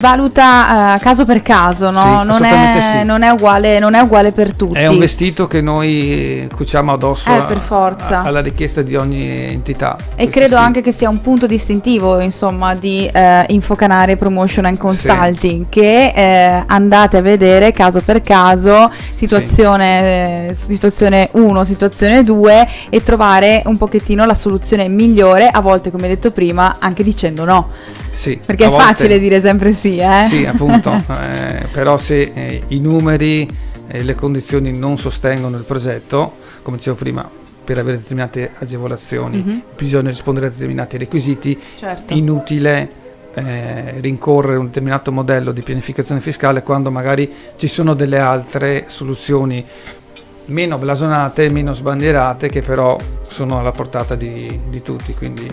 valuta uh, caso per caso, no? Sì, non, è, sì. non, è uguale, non, è, uguale, per tutti. È un vestito che noi cuciamo addosso eh, a, a, alla richiesta di ogni entità. E credo sì. anche che sia un punto distintivo, insomma, di uh, Infocanare Promotion and Consulting, che uh, andate a vedere caso per caso, situazione, situazione 1, situazione 2 e trovare un pochettino la soluzione migliore, a volte come detto prima, anche dicendo no. Sì, Perché è volte, facile dire sempre sì, eh? Sì, appunto, eh, però se eh, i numeri e le condizioni non sostengono il progetto, come dicevo prima, per avere determinate agevolazioni mm-hmm. bisogna rispondere a determinati requisiti, certo. inutile eh, rincorrere un determinato modello di pianificazione fiscale quando magari ci sono delle altre soluzioni meno blasonate, meno sbandierate che però sono alla portata di, di tutti. Quindi